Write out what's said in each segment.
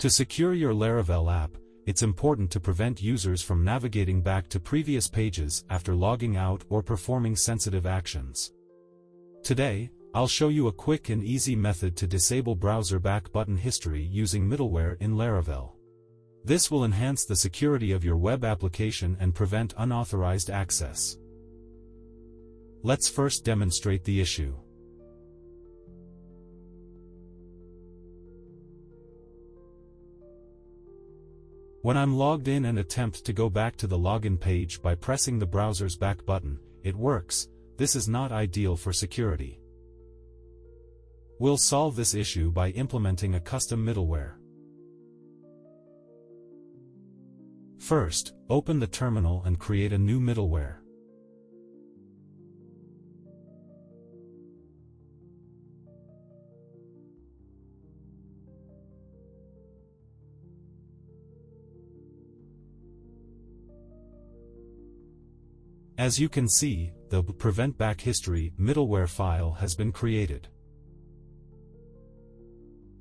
To secure your Laravel app, it's important to prevent users from navigating back to previous pages after logging out or performing sensitive actions. Today, I'll show you a quick and easy method to disable browser back button history using middleware in Laravel. This will enhance the security of your web application and prevent unauthorized access. Let's first demonstrate the issue. When I'm logged in and attempt to go back to the login page by pressing the browser's back button, it works, this is not ideal for security. We'll solve this issue by implementing a custom middleware. First, open the terminal and create a new middleware. As you can see, the Prevent Back History middleware file has been created.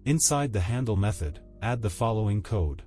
Inside the handle method, add the following code.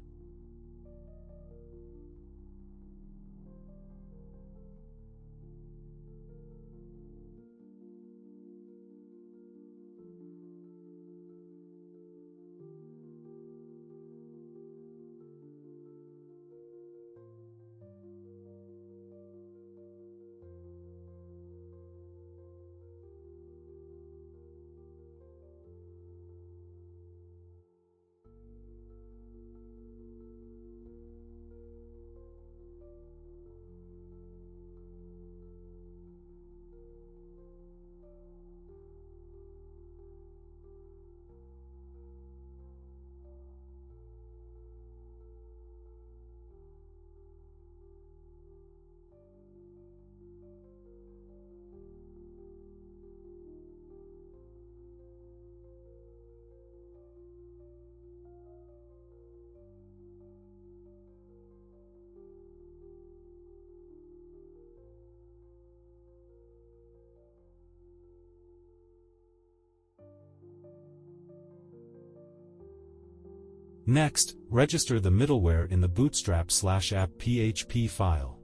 Next, register the middleware in the bootstrap slash app PHP file.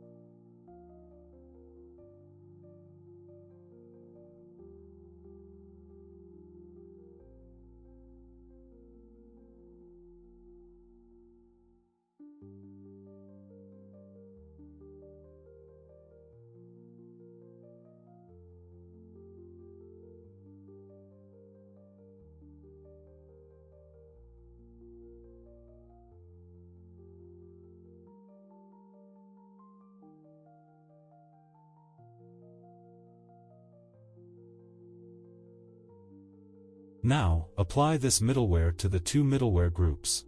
Now, apply this middleware to the two middleware groups.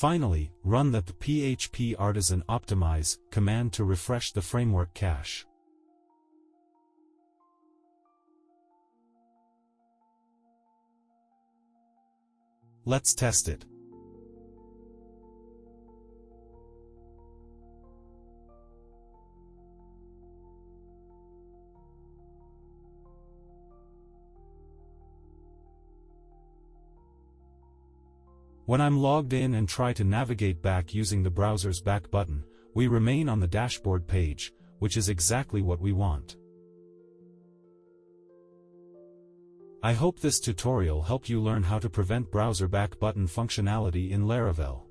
Finally, run the php artisan optimize command to refresh the framework cache. Let's test it. When I'm logged in and try to navigate back using the browser's back button, we remain on the dashboard page, which is exactly what we want. I hope this tutorial helped you learn how to prevent browser back button functionality in Laravel.